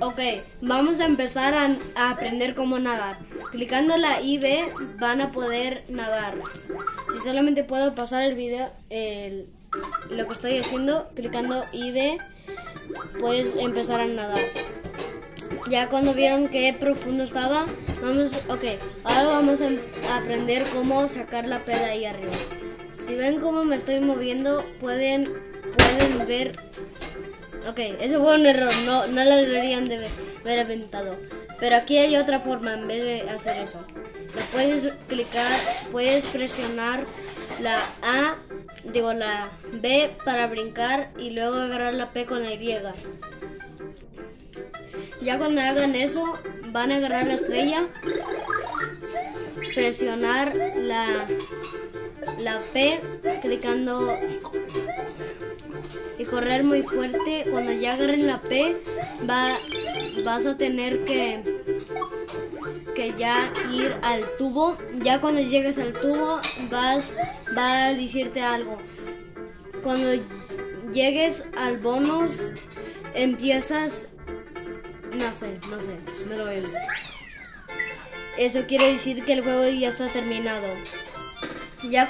Ok, vamos a empezar a, aprender cómo nadar. Clicando la I B van a poder nadar. Si solamente puedo pasar el video, el- lo que estoy haciendo, clicando I B, puedes empezar a nadar. Ya cuando vieron qué profundo estaba, vamos, ok, ahora vamos a, em- aprender cómo sacar la P de ahí arriba. Si ven cómo me estoy moviendo, pueden, pueden ver Ok, eso fue un error, no, no lo deberían de haber- inventado. Pero aquí hay otra forma en vez de hacer eso. Lo puedes clicar, puedes presionar la A, digo la B para brincar y luego agarrar la P con la Y. Ya cuando hagan eso, van a agarrar la estrella, presionar la, la P, clicando y correr muy fuerte. Cuando ya agarren la P, va, vas a tener que, que ya ir al tubo. Ya cuando llegues al tubo, vas, va a decirte algo. Cuando llegues al bonus, empiezas, no sé, no sé, me lo veo. Eso quiere decir que el juego ya está terminado. Ya